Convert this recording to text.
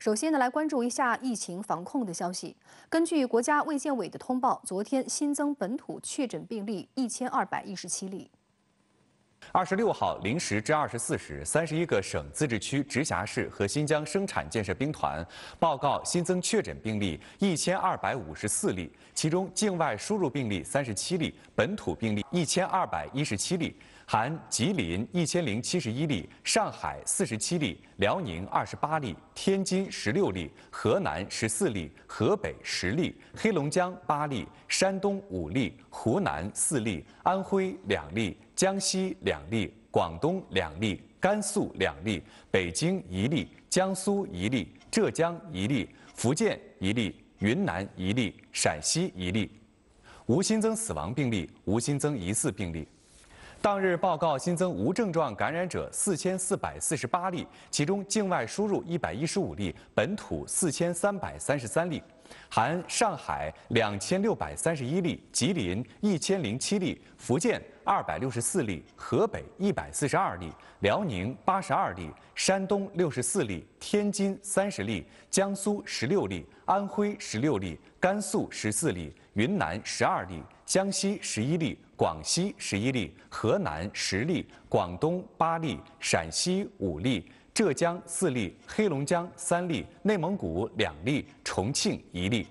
首先呢，来关注一下疫情防控的消息。根据国家卫健委的通报，昨天新增本土确诊病例一千二百一十七例。二十六号零时至二十四时，三十一个省、自治区、直辖市和新疆生产建设兵团报告新增确诊病例一千二百五十四例，其中境外输入病例三十七例，本土病例一千二百一十七例。含吉林一千零七十一例，上海四十七例，辽宁二十八例，天津十六例，河南十四例，河北十例，黑龙江八例，山东五例，湖南四例，安徽两例，江西两例，广东两例，甘肃两例，北京一例，江苏一例，浙江一例，福建一例，云南一例，陕西一例，无新增死亡病例，无新增疑似病例。当日报告新增无症状感染者四千四百四十八例，其中境外输入一百一十五例，本土四千三百三十三例，含上海两千六百三十一例，吉林一千零七例，福建二百六十四例，河北一百四十二例，辽宁八十二例，山东六十四例，天津三十例，江苏十六例，安徽十六例，甘肃十四例，云南十二例，江西十一例。广西十一例，河南十例，广东八例，陕西五例，浙江四例，黑龙江三例，内蒙古两例，重庆一例。